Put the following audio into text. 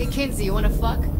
Hey, Kinsey, you wanna fuck?